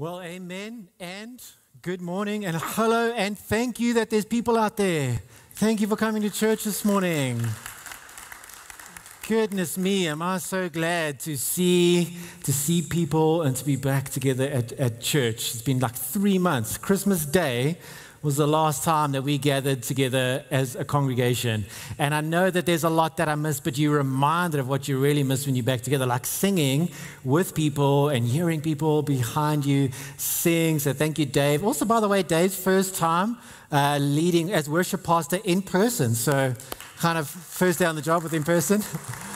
Well, amen and good morning and hello and thank you that there's people out there. Thank you for coming to church this morning. Goodness me, am I so glad to see to see people and to be back together at, at church. It's been like three months. Christmas Day was the last time that we gathered together as a congregation. And I know that there's a lot that I missed, but you're reminded of what you really miss when you're back together, like singing with people and hearing people behind you sing. So thank you, Dave. Also, by the way, Dave's first time uh, leading as worship pastor in person. So kind of first day on the job with in person.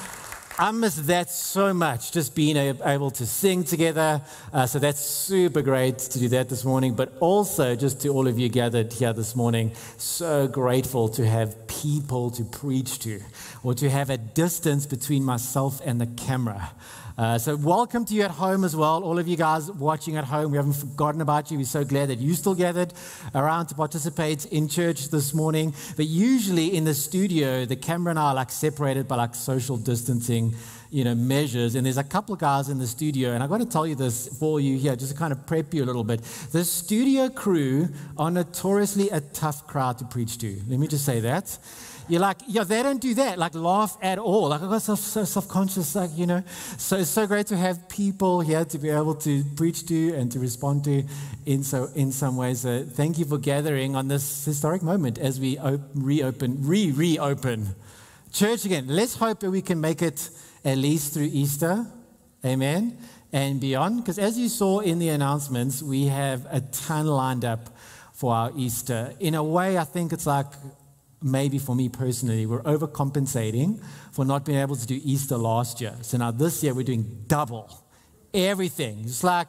I miss that so much, just being able to sing together. Uh, so that's super great to do that this morning. But also, just to all of you gathered here this morning, so grateful to have people to preach to or to have a distance between myself and the camera. Uh, so, welcome to you at home as well. All of you guys watching at home, we haven't forgotten about you. We're so glad that you still gathered around to participate in church this morning. But usually in the studio, the camera and I are like separated by like social distancing you know, measures. And there's a couple of guys in the studio, and I've got to tell you this for you here, just to kind of prep you a little bit. The studio crew are notoriously a tough crowd to preach to. Let me just say that. You're like, yeah, they don't do that, like laugh at all. Like I got so, so self-conscious, like, you know. So it's so great to have people here to be able to preach to and to respond to in so in some ways. So thank you for gathering on this historic moment as we op- reopen, re-reopen church again. Let's hope that we can make it at least through Easter. Amen. And beyond. Because as you saw in the announcements, we have a ton lined up for our Easter. In a way, I think it's like maybe for me personally, we're overcompensating for not being able to do Easter last year. So now this year we're doing double everything. It's like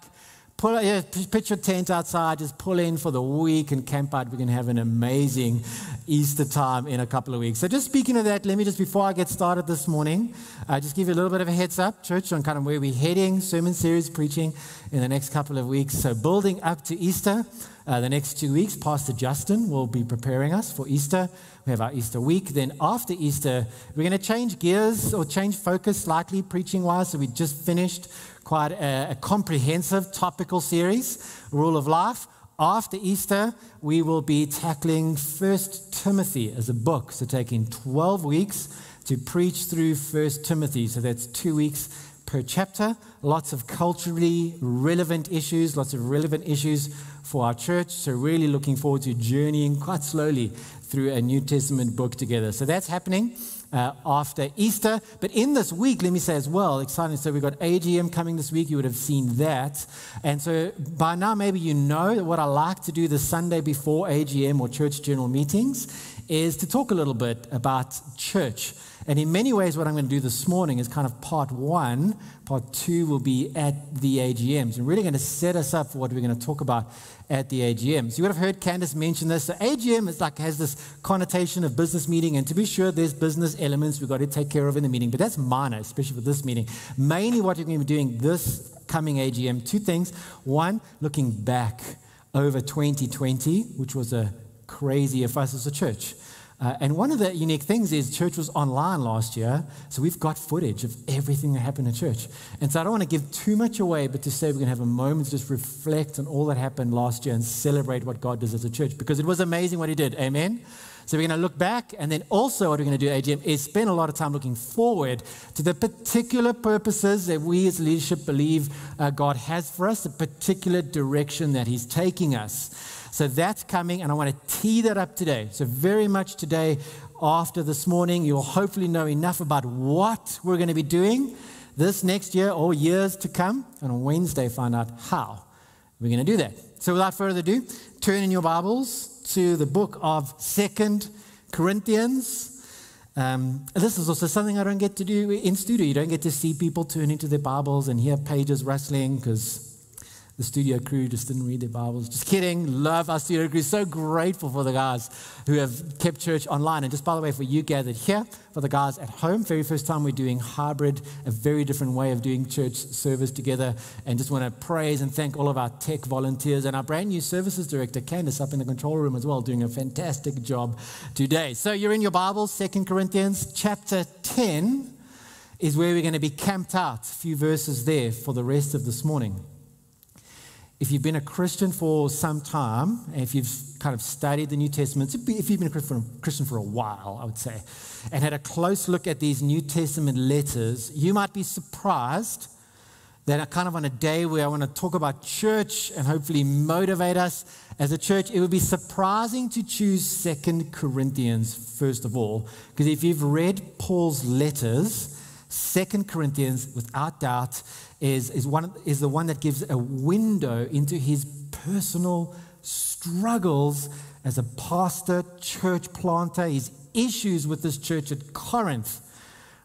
pull, yeah, pitch your tent outside, just pull in for the week and camp out. We're going to have an amazing Easter time in a couple of weeks. So just speaking of that, let me just before I get started this morning, uh, just give you a little bit of a heads up, church, on kind of where we're heading. Sermon series preaching in the next couple of weeks. So building up to Easter. Uh, the next two weeks, Pastor Justin will be preparing us for Easter. We have our Easter week. Then after Easter, we're going to change gears or change focus slightly preaching wise. So we just finished quite a, a comprehensive topical series, Rule of Life. After Easter, we will be tackling First Timothy as a book. So taking 12 weeks to preach through First Timothy. So that's two weeks per chapter. Lots of culturally relevant issues, lots of relevant issues for our church. So, really looking forward to journeying quite slowly through a New Testament book together. So, that's happening. Uh, after Easter. But in this week, let me say as well, exciting. So we've got AGM coming this week. You would have seen that. And so by now, maybe you know that what I like to do the Sunday before AGM or church general meetings is to talk a little bit about church. And in many ways, what I'm going to do this morning is kind of part one. Part two will be at the AGMs. I'm really going to set us up for what we're going to talk about at the AGMs. You would have heard Candace mention this. So AGM is like has this connotation of business meeting, and to be sure, there's business elements we've got to take care of in the meeting, but that's minor, especially for this meeting. Mainly, what you're going to be doing this coming AGM, two things. One, looking back over 2020, which was a crazy year for us as a church. Uh, and one of the unique things is church was online last year, so we've got footage of everything that happened in church. And so I don't want to give too much away, but to say we're going to have a moment to just reflect on all that happened last year and celebrate what God does as a church because it was amazing what He did. Amen. So we're going to look back, and then also what we're going to do, AGM, is spend a lot of time looking forward to the particular purposes that we as leadership believe uh, God has for us, the particular direction that He's taking us. So that's coming, and I want to tee that up today. So, very much today, after this morning, you'll hopefully know enough about what we're going to be doing this next year or years to come. And on Wednesday, find out how we're going to do that. So, without further ado, turn in your Bibles to the book of Second Corinthians. Um, this is also something I don't get to do in studio. You don't get to see people turn into their Bibles and hear pages rustling because the studio crew just didn't read their Bibles. Just kidding. Love our studio crew. So grateful for the guys who have kept church online. And just by the way, for you gathered here, for the guys at home, very first time we're doing hybrid, a very different way of doing church service together. And just want to praise and thank all of our tech volunteers and our brand new services director, Candace, up in the control room as well, doing a fantastic job today. So you're in your Bibles, Second Corinthians chapter 10 is where we're going to be camped out. A few verses there for the rest of this morning. If you've been a Christian for some time, if you've kind of studied the New Testament, if you've been a Christian for a while, I would say, and had a close look at these New Testament letters, you might be surprised that kind of on a day where I want to talk about church and hopefully motivate us as a church, it would be surprising to choose Second Corinthians first of all, because if you've read Paul's letters, Second Corinthians, without doubt, is, is, one, is the one that gives a window into his personal struggles as a pastor, church planter, his issues with this church at Corinth.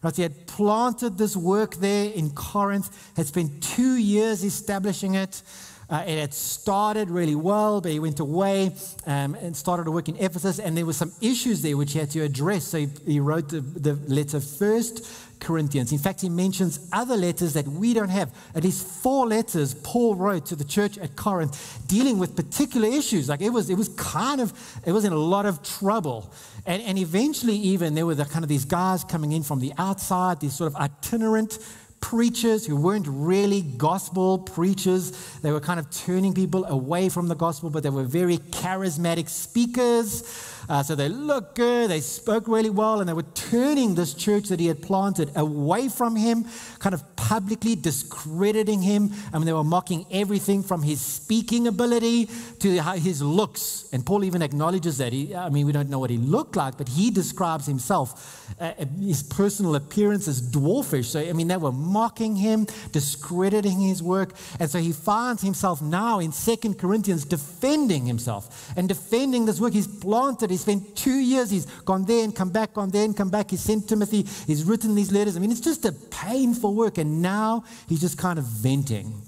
Right, he had planted this work there in Corinth, had spent two years establishing it. Uh, it had started really well, but he went away um, and started to work in Ephesus, and there were some issues there which he had to address. So he, he wrote the, the letter first Corinthians. In fact, he mentions other letters that we don't have. At least four letters Paul wrote to the church at Corinth dealing with particular issues. Like it was, it was kind of, it was in a lot of trouble. And, and eventually, even there were the, kind of these guys coming in from the outside, these sort of itinerant preachers who weren't really gospel preachers. They were kind of turning people away from the gospel, but they were very charismatic speakers. Uh, so they looked good, they spoke really well, and they were turning this church that he had planted away from him, kind of publicly discrediting him. I mean, they were mocking everything from his speaking ability to his looks. And Paul even acknowledges that. He, I mean, we don't know what he looked like, but he describes himself, uh, his personal appearance as dwarfish. So, I mean, they were mocking him, discrediting his work. And so he finds himself now in Second Corinthians defending himself and defending this work. He's planted, spent two years, he's gone there and come back, gone there and come back. He's sent Timothy, he's written these letters. I mean, it's just a painful work. And now he's just kind of venting.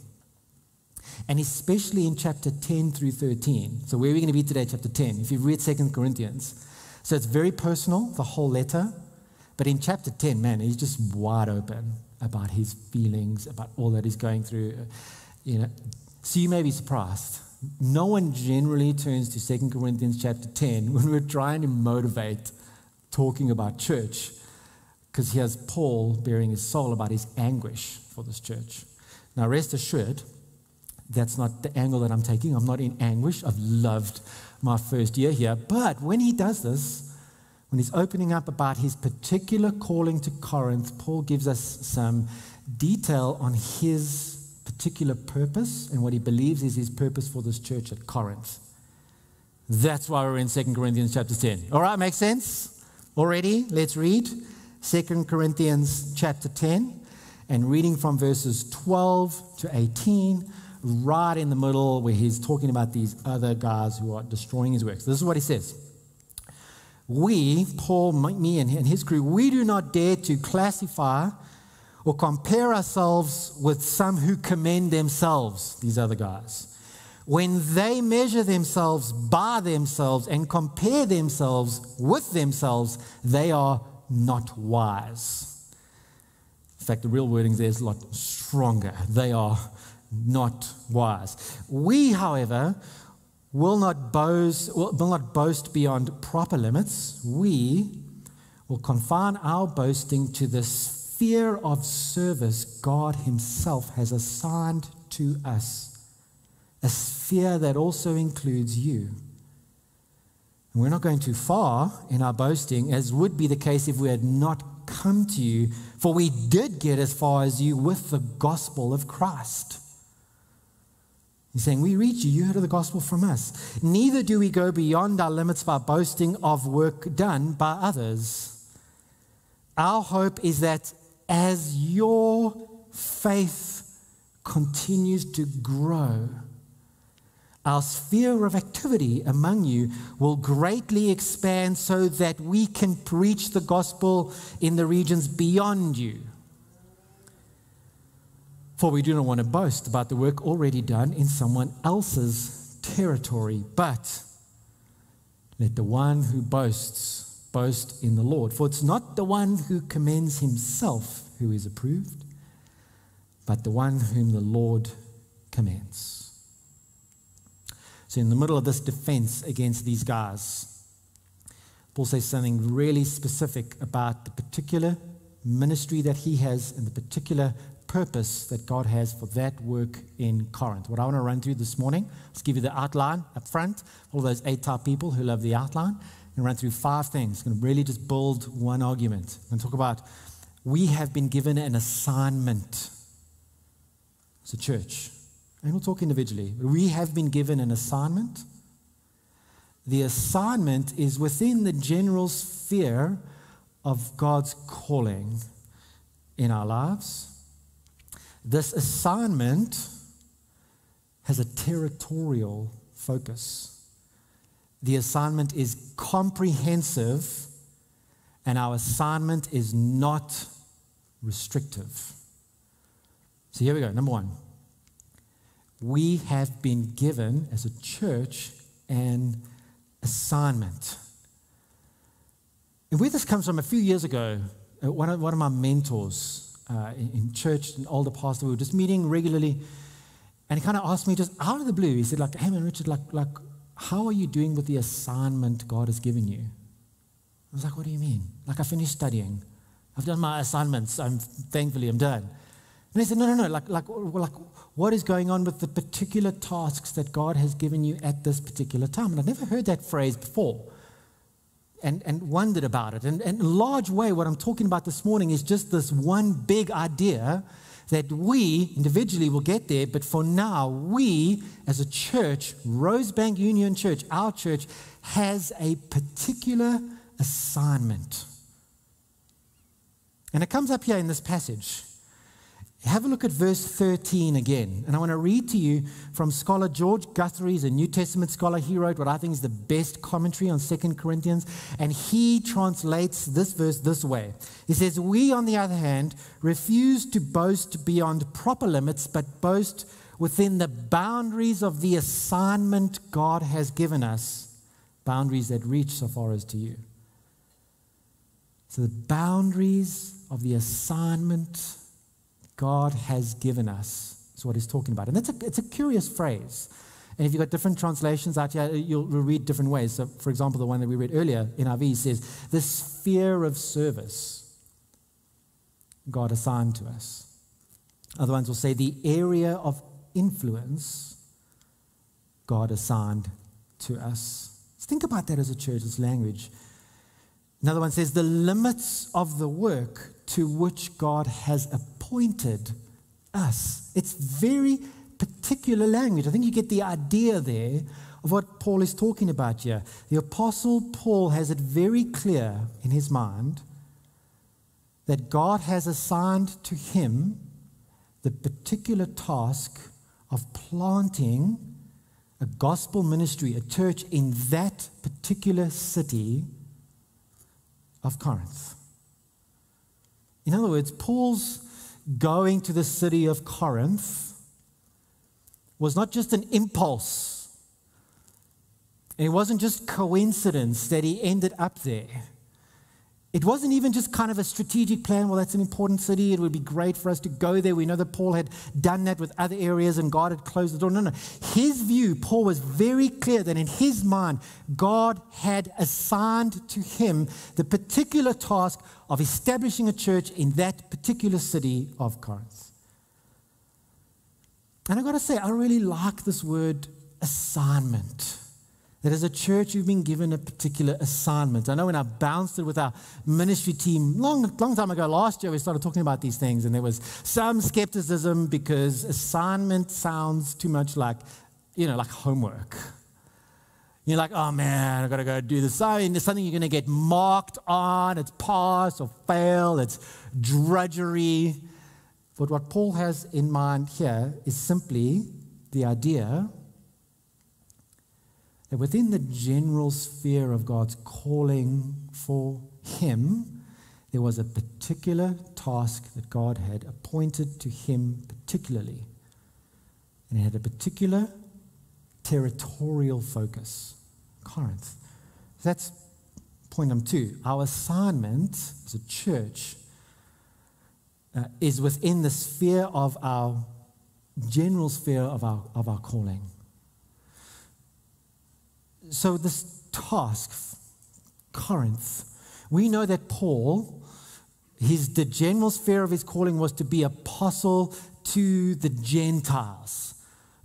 And especially in chapter 10 through 13. So, where are we going to be today, chapter 10? If you read Second Corinthians. So, it's very personal, the whole letter. But in chapter 10, man, he's just wide open about his feelings, about all that he's going through. You know, so you may be surprised. No one generally turns to Second Corinthians chapter 10 when we're trying to motivate talking about church because he has Paul baring his soul about his anguish for this church. Now, rest assured, that's not the angle that I'm taking. I'm not in anguish. I've loved my first year here. But when he does this, when he's opening up about his particular calling to Corinth, Paul gives us some detail on his particular purpose and what he believes is his purpose for this church at Corinth. That's why we're in 2 Corinthians chapter 10. All right, makes sense? Already? Let's read. Second Corinthians chapter 10 and reading from verses 12 to 18, right in the middle where he's talking about these other guys who are destroying his works. This is what he says. We, Paul, me, and his crew, we do not dare to classify or compare ourselves with some who commend themselves, these other guys. When they measure themselves by themselves and compare themselves with themselves, they are not wise. In fact, the real wording there is a lot stronger. They are not wise. We, however, will not boast, will not boast beyond proper limits. We will confine our boasting to the sphere of service God Himself has assigned to us, a sphere that also includes you. And we're not going too far in our boasting, as would be the case if we had not come to you, for we did get as far as you with the gospel of Christ. He's saying, We reach you, you heard of the gospel from us. Neither do we go beyond our limits by boasting of work done by others. Our hope is that as your faith continues to grow, our sphere of activity among you will greatly expand so that we can preach the gospel in the regions beyond you. For we do not want to boast about the work already done in someone else's territory, but let the one who boasts boast in the Lord. For it's not the one who commends himself who is approved, but the one whom the Lord commends. So, in the middle of this defense against these guys, Paul says something really specific about the particular ministry that he has and the particular purpose that God has for that work in Corinth. What I want to run through this morning, let's give you the outline up front. All those eight type people who love the outline, and run through five things. I'm going to really just build one argument. To talk about we have been given an assignment as a church. And we'll talk individually. We have been given an assignment. The assignment is within the general sphere of God's calling in our lives. This assignment has a territorial focus. The assignment is comprehensive, and our assignment is not restrictive. So here we go. Number one, we have been given as a church an assignment. And where this comes from, a few years ago, uh, one of, one of my mentors uh, in, in, church, an older pastor, we were just meeting regularly, and he kind of asked me just out of the blue, he said, like, hey man, Richard, like, like, how are you doing with the assignment God has given you? I was like, what do you mean? Like, I finished studying. I've done my assignments. I'm thankfully I'm done. And he said, no, no, no. Like, like, like, what is going on with the particular tasks that God has given you at this particular time? And I've never heard that phrase before and, and wondered about it. And, and in a large way, what I'm talking about this morning is just this one big idea that we individually will get there, but for now, we as a church, Rosebank Union Church, our church, has a particular assignment. And it comes up here in this passage. Have a look at verse 13 again. And I want to read to you from scholar George Guthrie, he's a New Testament scholar. He wrote what I think is the best commentary on Second Corinthians. And he translates this verse this way He says, We, on the other hand, refuse to boast beyond proper limits, but boast within the boundaries of the assignment God has given us, boundaries that reach so far as to you. So the boundaries of the assignment God has given us. Is what he's talking about. And that's a, it's a curious phrase. And if you've got different translations out here, you'll read different ways. So, for example, the one that we read earlier in NIV says, the sphere of service God assigned to us. Other ones will say, the area of influence God assigned to us. Let's think about that as a church's language. Another one says, the limits of the work to which God has appointed us. It's very particular language. I think you get the idea there of what Paul is talking about here. The Apostle Paul has it very clear in his mind that God has assigned to him the particular task of planting a gospel ministry, a church in that particular city of Corinth. In other words, Paul's going to the city of Corinth was not just an impulse. And it wasn't just coincidence that he ended up there. It wasn't even just kind of a strategic plan. Well, that's an important city. It would be great for us to go there. We know that Paul had done that with other areas and God had closed the door. No, no. His view, Paul was very clear that in his mind, God had assigned to him the particular task of establishing a church in that particular city of Corinth. And I've got to say, I really like this word assignment that as a church you've been given a particular assignment. I know when I bounced it with our ministry team long, long time ago, last year, we started talking about these things, and there was some skepticism because assignment sounds too much like, you know, like homework. You're like, oh man, I've gotta go do this. I mean, it's something you're gonna get marked on, it's pass or fail, it's drudgery. But what Paul has in mind here is simply the idea that within the general sphere of God's calling for him, there was a particular task that God had appointed to him particularly. And it had a particular territorial focus. Corinth. That's point number two. Our assignment as a church uh, is within the sphere of our general sphere of our, of our calling. So, this task, Corinth, we know that Paul, his, the general sphere of his calling was to be apostle to the Gentiles.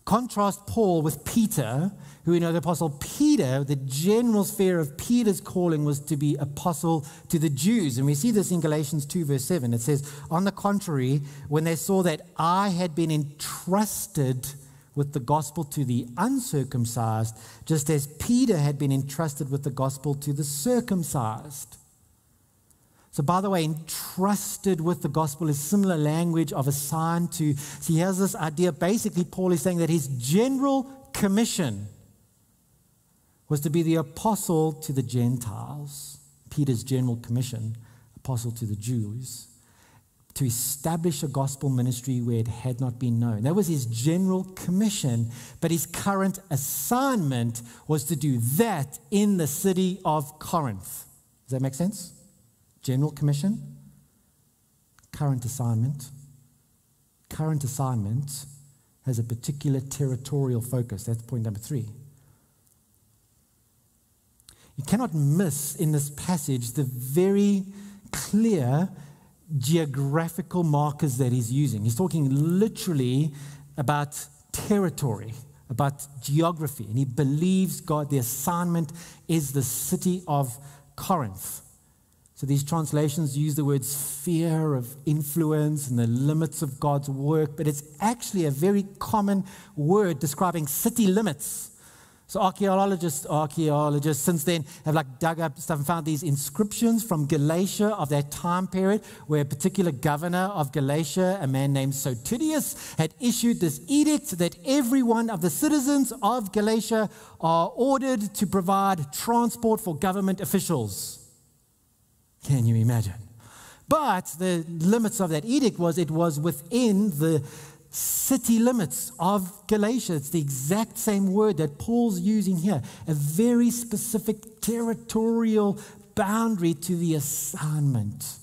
Contrast Paul with Peter, who we know the apostle Peter, the general sphere of Peter's calling was to be apostle to the Jews. And we see this in Galatians 2, verse 7. It says, On the contrary, when they saw that I had been entrusted with the gospel to the uncircumcised, just as Peter had been entrusted with the gospel to the circumcised. So, by the way, entrusted with the gospel is similar language of assigned to. So, he has this idea. Basically, Paul is saying that his general commission was to be the apostle to the Gentiles. Peter's general commission, apostle to the Jews to establish a gospel ministry where it had not been known. That was his general commission, but his current assignment was to do that in the city of Corinth. Does that make sense? General commission, current assignment. Current assignment has a particular territorial focus. That's point number three. You cannot miss in this passage the very clear geographical markers that he's using. He's talking literally about territory, about geography, and he believes God, the assignment is the city of Corinth. So these translations use the word sphere of influence and the limits of God's work, but it's actually a very common word describing city limits. So archaeologists, archaeologists since then have like dug up stuff and found these inscriptions from Galatia of that time period, where a particular governor of Galatia, a man named Sotidius, had issued this edict that every one of the citizens of Galatia are ordered to provide transport for government officials. Can you imagine? But the limits of that edict was it was within the city limits of Galatia. It's the exact same word that Paul's using here, a very specific territorial boundary to the assignment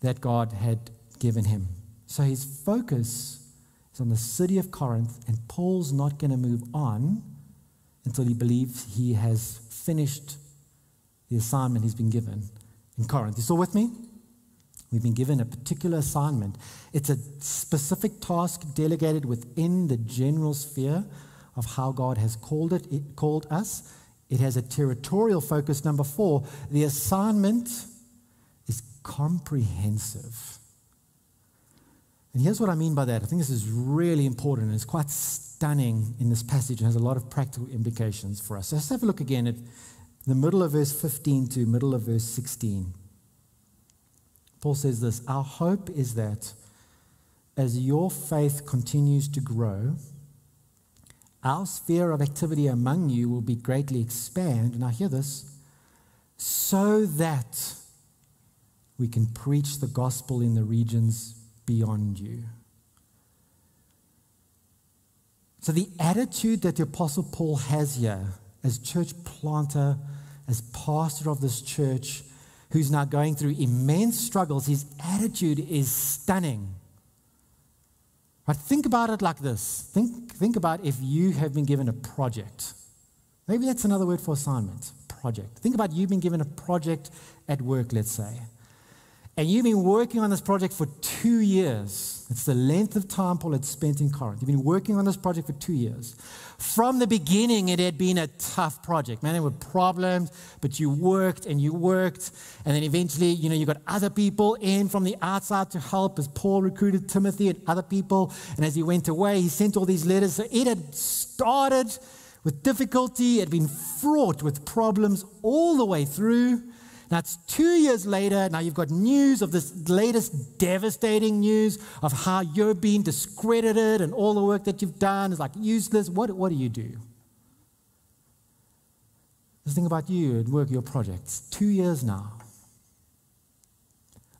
that God had given him. So his focus is on the city of Corinth, and Paul's not going to move on until he believes he has finished the assignment he's been given in Corinth. You still with me? We've been given a particular assignment. It's a specific task delegated within the general sphere of how God has called it, it called us. It has a territorial focus. Number four, the assignment is comprehensive. And here's what I mean by that. I think this is really important and it's quite stunning in this passage and has a lot of practical implications for us. So let's have a look again at the middle of verse 15 to middle of verse 16. Paul says this Our hope is that as your faith continues to grow, our sphere of activity among you will be greatly expanded. And I hear this so that we can preach the gospel in the regions beyond you. So, the attitude that the Apostle Paul has here as church planter, as pastor of this church, who's now going through immense struggles, his attitude is stunning. Right? Think about it like this. Think, think about if you have been given a project. Maybe that's another word for assignment project. Think about you've been given a project at work, let's say. And you've been working on this project for two years. It's the length of time Paul had spent in Corinth. You've been working on this project for two years. From the beginning, it had been a tough project. Man, there were problems, but you worked and you worked. And then eventually, you know, you got other people in from the outside to help as Paul recruited Timothy and other people. And as he went away, he sent all these letters. So it had started with difficulty, it had been fraught with problems all the way through. It's two years later. Now you've got news of this latest devastating news of how you're being discredited and all the work that you've done is like useless. What, what do you do? Just think about you and work, your projects. Two years now.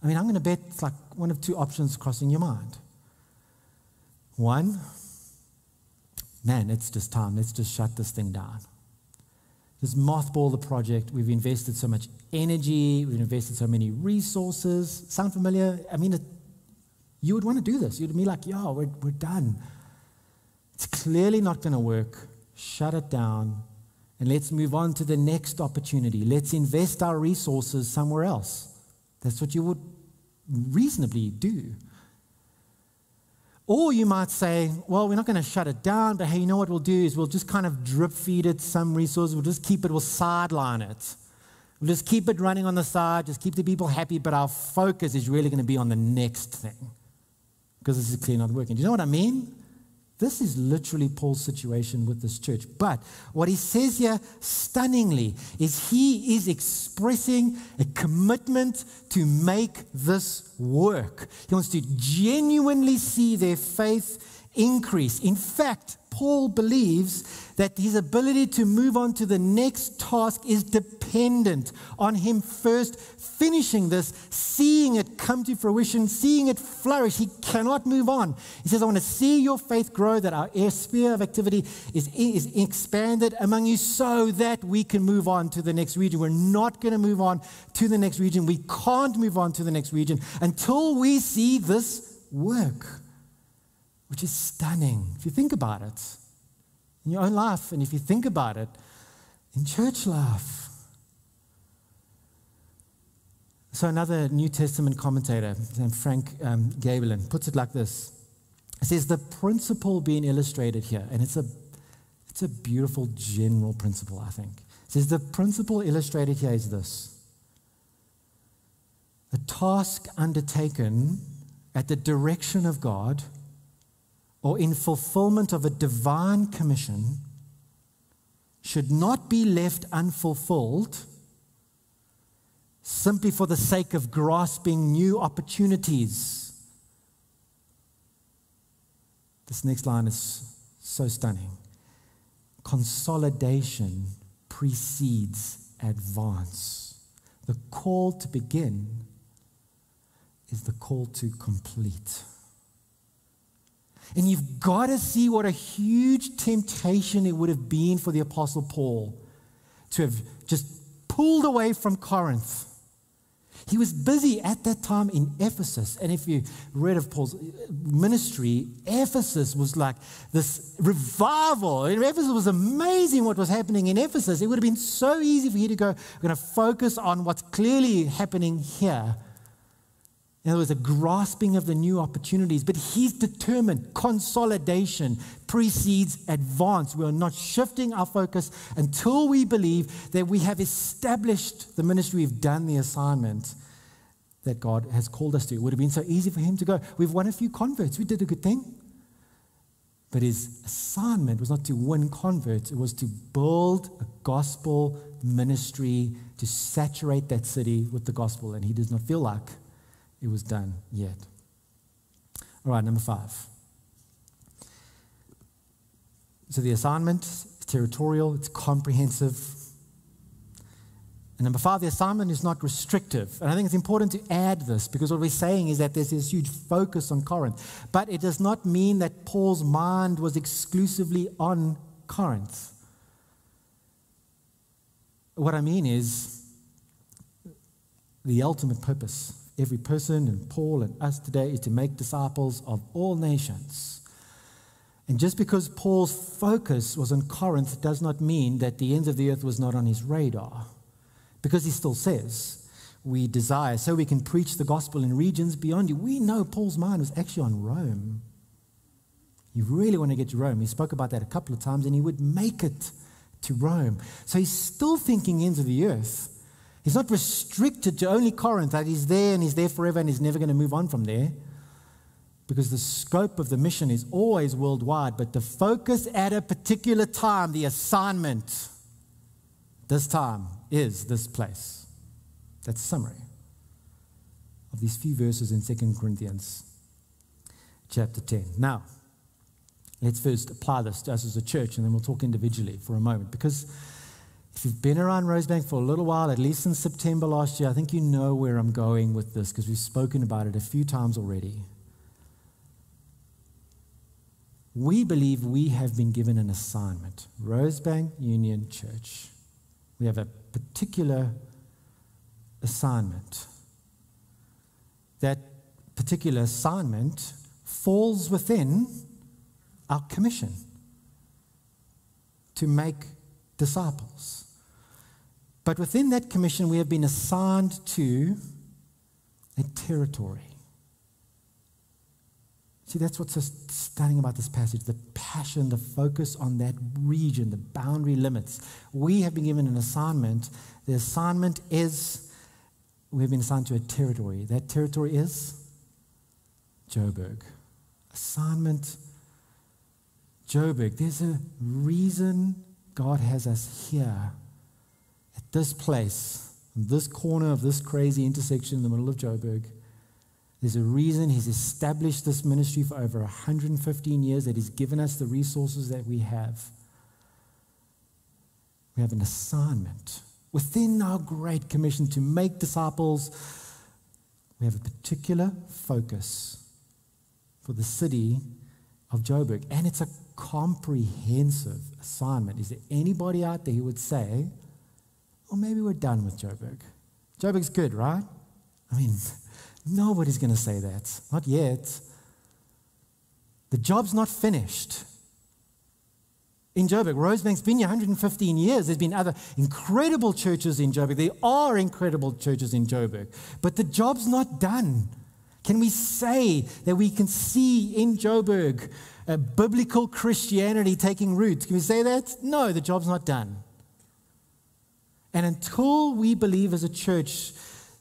I mean, I'm going to bet it's like one of two options crossing your mind. One, man, it's just time. Let's just shut this thing down. Just mothball the project. We've invested so much energy, we've invested so many resources. Sound familiar? I mean, it, you would want to do this. You'd be like, yeah, we're, we're done. It's clearly not going to work. Shut it down and let's move on to the next opportunity. Let's invest our resources somewhere else. That's what you would reasonably do. Or you might say, well, we're not going to shut it down, but hey, you know what we'll do is we'll just kind of drip feed it some resources. We'll just keep it, we'll sideline it. We'll just keep it running on the side, just keep the people happy, but our focus is really going to be on the next thing because this is clearly not working. Do you know what I mean? This is literally Paul's situation with this church. But what he says here stunningly is he is expressing a commitment to make this work. He wants to genuinely see their faith increase. In fact, Paul believes that his ability to move on to the next task is dependent on him first finishing this, seeing it come to fruition, seeing it flourish. He cannot move on. He says, I want to see your faith grow, that our sphere of activity is, is expanded among you so that we can move on to the next region. We're not going to move on to the next region. We can't move on to the next region until we see this work which is stunning if you think about it in your own life, and if you think about it in church life. So, another New Testament commentator, named Frank um, Gaebelein, puts it like this It says, The principle being illustrated here, and it's a, it's a beautiful general principle, I think. It says, The principle illustrated here is this a task undertaken at the direction of God or in fulfillment of a divine commission should not be left unfulfilled simply for the sake of grasping new opportunities. This next line is so stunning. Consolidation precedes advance. The call to begin is the call to complete. And you've got to see what a huge temptation it would have been for the Apostle Paul to have just pulled away from Corinth. He was busy at that time in Ephesus. And if you read of Paul's ministry, Ephesus was like this revival. Ephesus was amazing what was happening in Ephesus. It would have been so easy for you to go, we're going to focus on what's clearly happening here in other words, a grasping of the new opportunities. But he's determined consolidation precedes advance. We are not shifting our focus until we believe that we have established the ministry, we've done the assignment that God has called us to. It would have been so easy for him to go, We've won a few converts, we did a good thing. But his assignment was not to win converts, it was to build a gospel ministry to saturate that city with the gospel. And he does not feel like it was done yet. All right, number five. So the assignment is territorial, it's comprehensive. And number five, the assignment is not restrictive. And I think it's important to add this because what we're saying is that there's this huge focus on Corinth. But it does not mean that Paul's mind was exclusively on Corinth. What I mean is the ultimate purpose every person and Paul and us today is to make disciples of all nations. And just because Paul's focus was on Corinth does not mean that the ends of the earth was not on his radar. Because he still says, we desire so we can preach the gospel in regions beyond you. We know Paul's mind was actually on Rome. You really want to get to Rome. He spoke about that a couple of times and he would make it to Rome. So he's still thinking ends of the earth. He's not restricted to only Corinth, that he's there and he's there forever and he's never going to move on from there. Because the scope of the mission is always worldwide, but the focus at a particular time, the assignment, this time is this place. That's a summary of these few verses in 2 Corinthians chapter 10. Now, let's first apply this to us as a church, and then we'll talk individually for a moment. Because if you've been around Rosebank for a little while, at least since September last year, I think you know where I'm going with this because we've spoken about it a few times already. We believe we have been given an assignment. Rosebank Union Church. We have a particular assignment. That particular assignment falls within our commission to make disciples. But within that commission, we have been assigned to a territory. See, that's what's so stunning about this passage the passion, the focus on that region, the boundary limits. We have been given an assignment. The assignment is we have been assigned to a territory. That territory is Joburg. Assignment Joburg. There's a reason God has us here this place, this corner of this crazy intersection in the middle of Joburg. There's a reason He's established this ministry for over 115 years, that He's given us the resources that we have. We have an assignment within our great commission to make disciples. We have a particular focus for the city of Joburg, and it's a comprehensive assignment. Is there anybody out there who would say, well, maybe we're done with Joburg? Joburg's good, right? I mean, nobody's going to say that. Not yet. The job's not finished. In Joburg, Rosebank's been here 115 years. There's been other incredible churches in Joburg. There are incredible churches in Joburg. But the job's not done. Can we say that we can see in Joburg biblical Christianity taking root. Can we say that? No, the job's not done. And until we believe as a church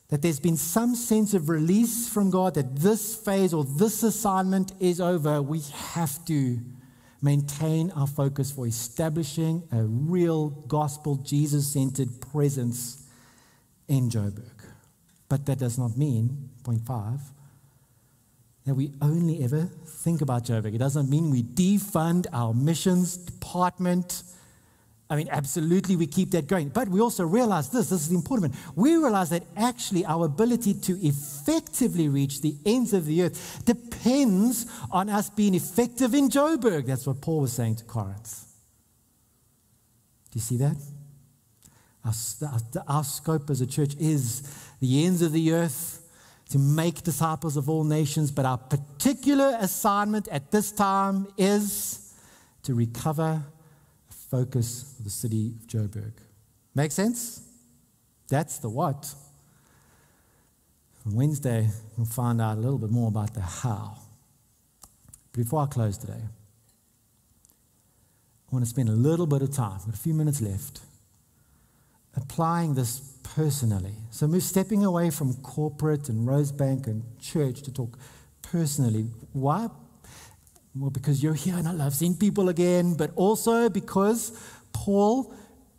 that there's been some sense of release from God, that this phase or this assignment is over, we have to maintain our focus for establishing a real gospel, Jesus centered presence in Joburg. But that does not mean, point five, that we only ever think about Joburg. It doesn't mean we defund our missions department. I mean, absolutely, we keep that going. But we also realize this this is the important one. We realize that actually our ability to effectively reach the ends of the earth depends on us being effective in Joburg. That's what Paul was saying to Corinth. Do you see that? Our, our, our scope as a church is the ends of the earth to make disciples of all nations, but our particular assignment at this time is to recover focus of the city of Joburg. Make sense? That's the what. On Wednesday, we'll find out a little bit more about the how. Before I close today, I want to spend a little bit of time, a few minutes left, applying this personally. So we're stepping away from corporate and Rosebank and church to talk personally. Why? Well, because you're here and I love seeing people again, but also because Paul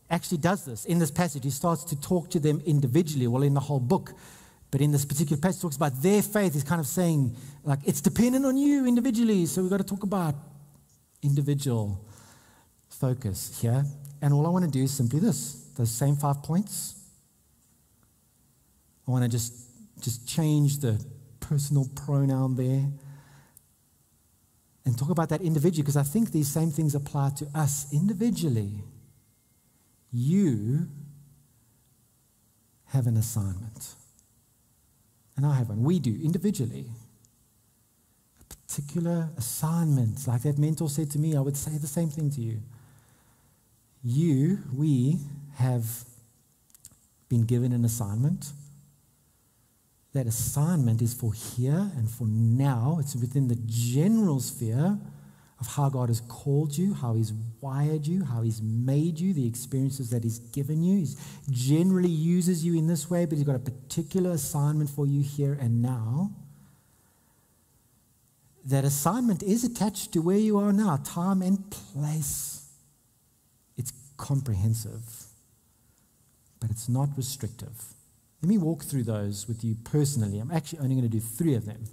actually does this. In this passage, he starts to talk to them individually, well, in the whole book. But in this particular passage, talks about their faith. He's kind of saying, like, it's dependent on you individually. So we've got to talk about individual focus here. And all I want to do is simply this those same five points I want to just, just change the personal pronoun there and talk about that individually because I think these same things apply to us individually. You have an assignment, and I have one. We do individually. A particular assignment, like that mentor said to me, I would say the same thing to you. You, we have been given an assignment that assignment is for here and for now. It's within the general sphere of how God has called you, how He's wired you, how He's made you, the experiences that He's given you. He generally uses you in this way, but He's got a particular assignment for you here and now. That assignment is attached to where you are now, time and place. It's comprehensive, but it's not restrictive. Let me walk through those with you personally. I'm actually only going to do three of them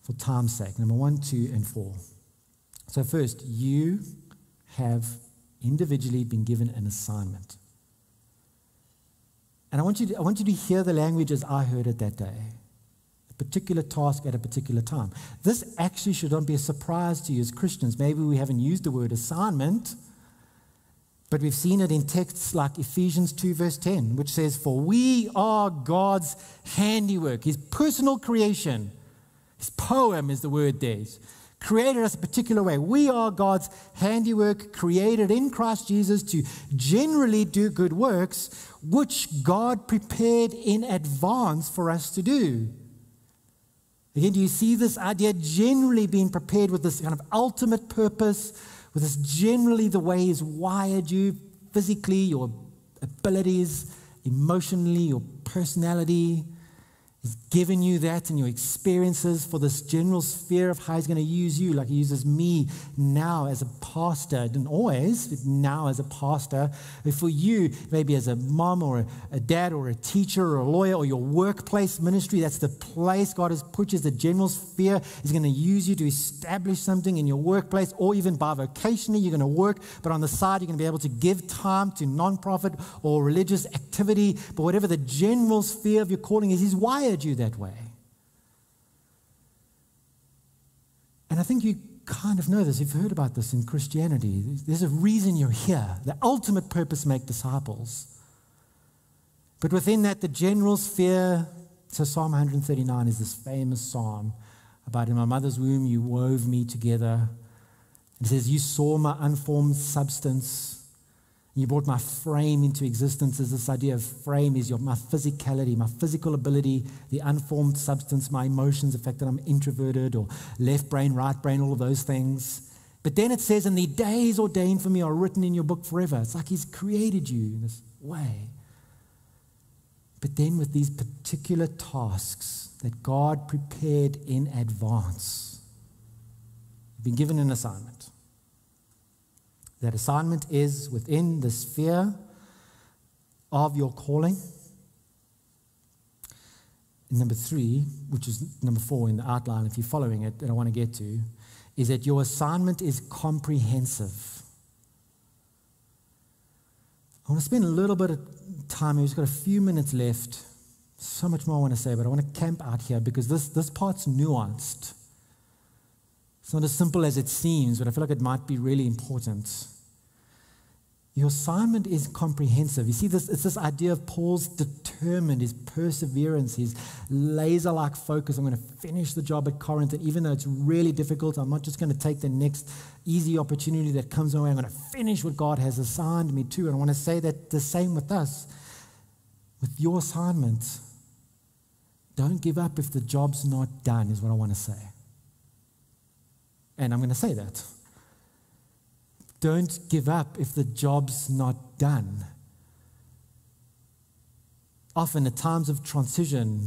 for time's sake number one, two, and four. So, first, you have individually been given an assignment. And I want, you to, I want you to hear the language as I heard it that day. A particular task at a particular time. This actually should not be a surprise to you as Christians. Maybe we haven't used the word assignment but we've seen it in texts like Ephesians 2, verse 10, which says, For we are God's handiwork, his personal creation. His poem is the word there. Created us a particular way. We are God's handiwork, created in Christ Jesus to generally do good works, which God prepared in advance for us to do. Again, do you see this idea generally being prepared with this kind of ultimate purpose, with this generally the way He's wired you physically, your abilities, emotionally, your personality? He's given you that and your experiences for this general sphere of how He's going to use you, like He uses me now as a pastor. Didn't always, but now as a pastor. For you, maybe as a mom or a, a, dad or a teacher or a lawyer or your workplace ministry, that's the place God has put you as the general sphere. He's going to use you to establish something in your workplace or even by vocationally, you're going to work, but on the side, you're going to be able to give time to nonprofit or religious activity. But whatever the general sphere of your calling is, He's wired you that way. And I think you kind of know this. You've heard about this in Christianity. There's a reason you're here. The ultimate purpose make disciples. But within that, the general sphere. So Psalm 139 is this famous psalm about in my mother's womb you wove me together. It says, You saw my unformed substance. You brought my frame into existence as this idea of frame is your, my physicality, my physical ability, the unformed substance, my emotions, the fact that I'm introverted or left brain, right brain, all of those things. But then it says, and the days ordained for me are written in your book forever. It's like He's created you in this way. But then with these particular tasks that God prepared in advance, you've been given an assignment. That assignment is within the sphere of your calling. Number three, which is number four in the outline, if you're following it, that I want to get to, is that your assignment is comprehensive. I want to spend a little bit of time. We've got a few minutes left. So much more I want to say, but I want to camp out here because this, this part's nuanced. It's not as simple as it seems, but I feel like it might be really important. Your assignment is comprehensive. You see, this, it's this idea of Paul's determined, his perseverance, his laser like focus. I'm going to finish the job at Corinth, and even though it's really difficult, I'm not just going to take the next easy opportunity that comes my way. I'm going to finish what God has assigned me to. And I want to say that the same with us. With your assignment, don't give up if the job's not done, is what I want to say. And I'm going to say that. Don't give up if the job's not done. Often, at times of transition,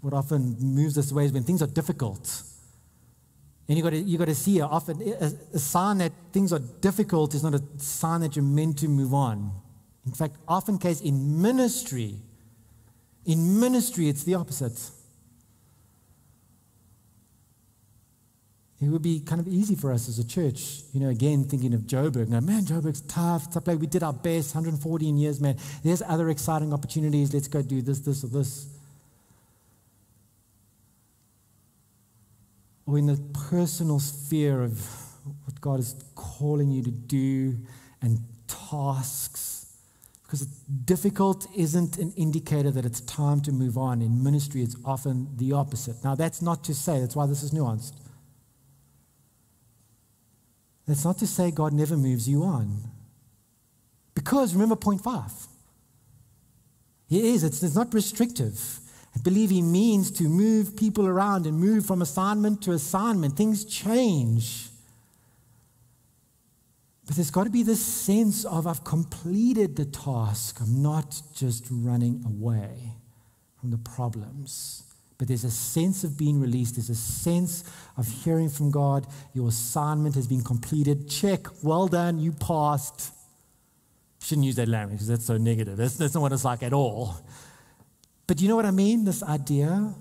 what often moves us away is when things are difficult. And you got to you got to see often a, a sign that things are difficult is not a sign that you're meant to move on. In fact, often case in ministry, in ministry, it's the opposite. It would be kind of easy for us as a church, you know, again, thinking of Joburg. Now, man, Joburg's tough. We did our best, 114 years, man. There's other exciting opportunities. Let's go do this, this, or this. Or in the personal sphere of what God is calling you to do and tasks. Because difficult isn't an indicator that it's time to move on. In ministry, it's often the opposite. Now, that's not to say, that's why this is nuanced. That's not to say God never moves you on. Because remember point five. He is, it's, it's not restrictive. I believe he means to move people around and move from assignment to assignment. Things change. But there's got to be this sense of I've completed the task. I'm not just running away from the problems. But there's a sense of being released. There's a sense of hearing from God. Your assignment has been completed. Check. Well done. You passed. Shouldn't use that language because that's so negative. That's, that's not what it's like at all. But you know what I mean? This idea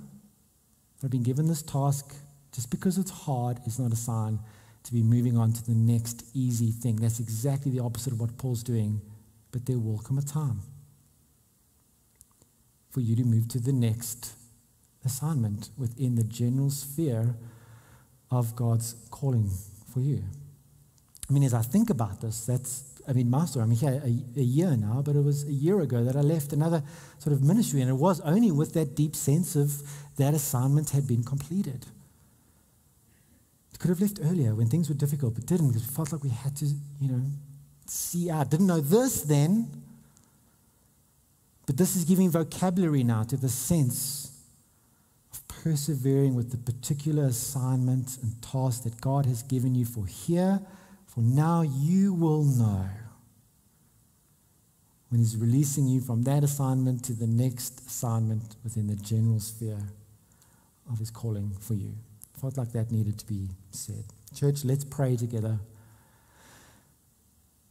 I've been given this task just because it's hard is not a sign to be moving on to the next easy thing. That's exactly the opposite of what Paul's doing. But there will come a time for you to move to the next assignment within the general sphere of God's calling for you. I mean, as I think about this, that's, I mean, Master, I'm here a, a, year now, but it was a year ago that I left another sort of ministry, and it was only with that deep sense of that assignment had been completed. Could have left earlier when things were difficult, but didn't because it felt like we had to, you know, see out. Didn't know this then, but this is giving vocabulary now to the sense persevering with the particular assignment and task that God has given you for here, for now, you will know when He's releasing you from that assignment to the next assignment within the general sphere of His calling for you. Felt like that needed to be said. Church, let's pray together.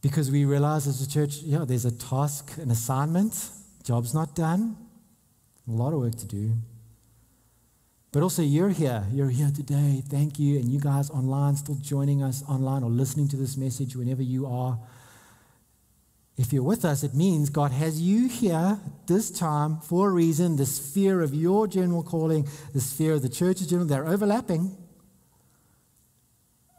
Because we realize as a church, yeah, there's a task, an assignment, job's not done, a lot of work to do. But also, you're here. You're here today. Thank you. And you guys online, still joining us online or listening to this message whenever you are. If you're with us, it means God has you here this time for a reason. The sphere of your general calling, the sphere of the church's general, they're overlapping.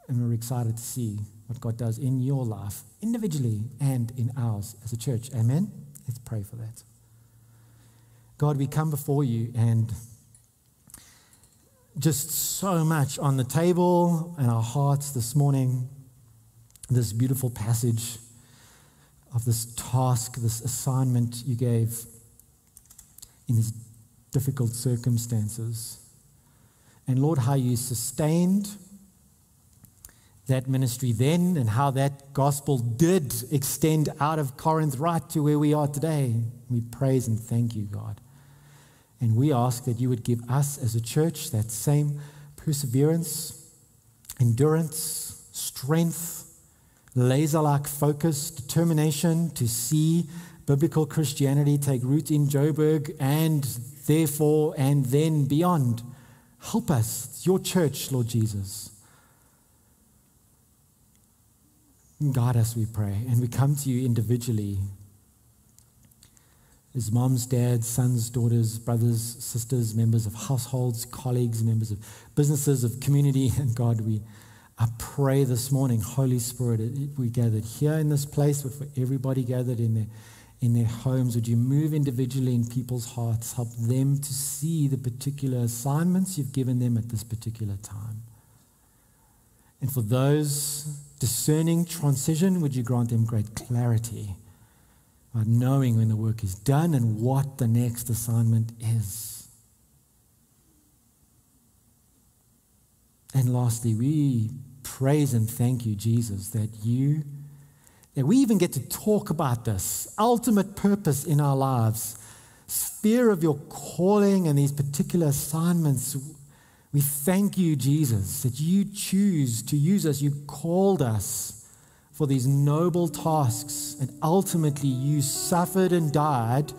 And we're excited to see what God does in your life, individually and in ours as a church. Amen? Let's pray for that. God, we come before you and just so much on the table and our hearts this morning. This beautiful passage of this task, this assignment you gave in these difficult circumstances. And Lord, how you sustained that ministry then and how that gospel did extend out of Corinth right to where we are today. We praise and thank you, God. And we ask that you would give us as a church that same perseverance, endurance, strength, laser like focus, determination to see biblical Christianity take root in Joburg and therefore and then beyond. Help us, your church, Lord Jesus. Guide us, we pray. And we come to you individually as moms, dads, sons, daughters, brothers, sisters, members of households, colleagues, members of businesses, of community. And God, we I pray this morning, Holy Spirit, we gathered here in this place, but for everybody gathered in their, in their homes, would you move individually in people's hearts, help them to see the particular assignments you've given them at this particular time. And for those discerning transition, would you grant them great clarity about knowing when the work is done and what the next assignment is. And lastly, we praise and thank you, Jesus, that you, that we even get to talk about this ultimate purpose in our lives, sphere of your calling and these particular assignments. We thank you, Jesus, that you choose to use us. You called us for these noble tasks, and ultimately you suffered and died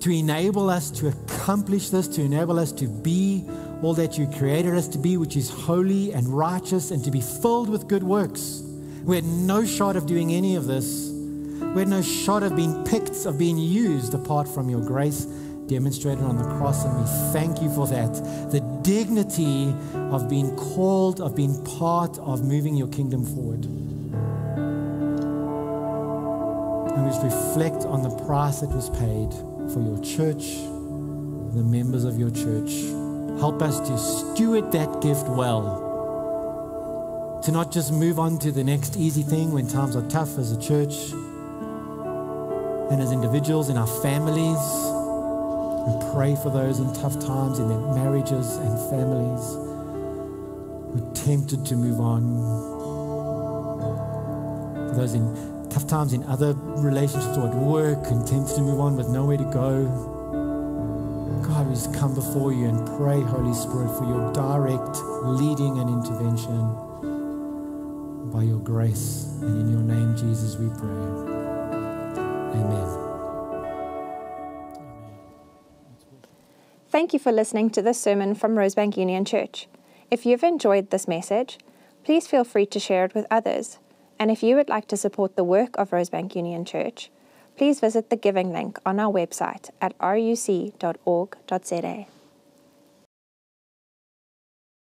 to enable us to accomplish this, to enable us to be all that you created us to be, which is holy and righteous, and to be filled with good works. We had no shot of doing any of this. We had no shot of being picked, of being used apart from your grace demonstrated on the cross, and we thank you for that. The dignity of being called, of being part of moving your kingdom forward. And we just reflect on the price that was paid for your church, the members of your church. Help us to steward that gift well. To not just move on to the next easy thing when times are tough as a church and as individuals in our families. We pray for those in tough times in their marriages and families. We're tempted to move on. For those in tough times in other relationships or at work and tempted to move on with nowhere to go. God, we just come before you and pray, Holy Spirit, for your direct leading and intervention by your grace. And in your name, Jesus, we pray. Amen. Thank you for listening to this sermon from Rosebank Union Church. If you've enjoyed this message, please feel free to share it with others. And if you would like to support the work of Rosebank Union Church, please visit the giving link on our website at ruc.org.za.